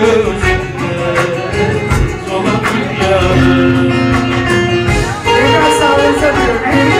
gözünde Sola dünyada Tekrar sağlığınıza diliyorum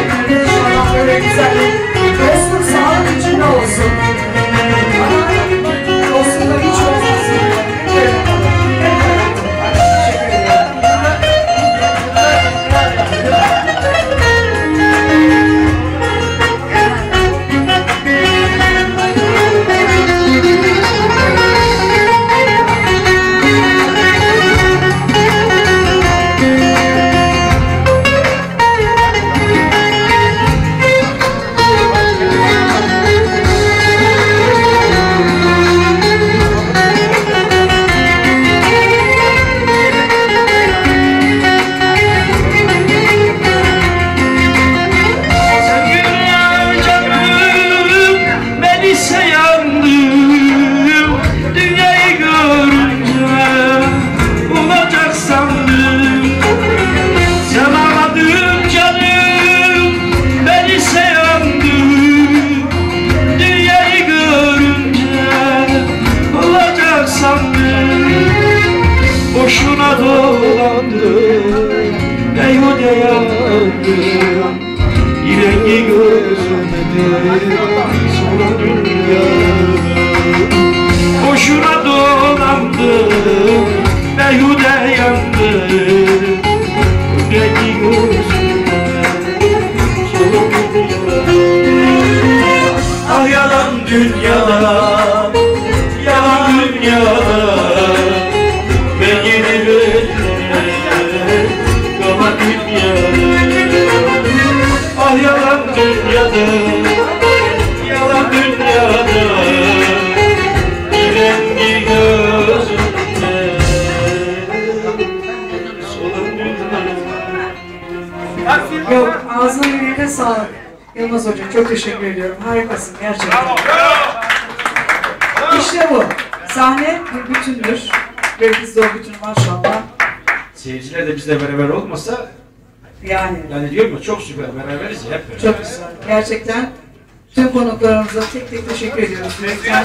yandım Yüreği gözümde Sonra dünyada Boşuna dolandım Behude yandım Yüreği gözümde Ah yalan dünyada Yok, ağzına yüreğine sağlık. Yılmaz Hoca çok teşekkür ediyorum. Harikasın gerçekten. İşte bu. Sahne bir bütündür. Ve biz de o bütün maşallah. Seyirciler de bizle beraber olmasa Yani yani diyorum ya çok süper beraberiz ya hep beraber. çok güzel. Gerçekten tüm konuklarımıza tek tek teşekkür ediyoruz. Yürekten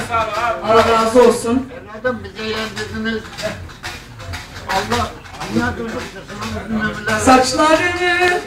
Allah razı olsun. Evladım bizi eğlendirdiniz. Allah, Saçlarını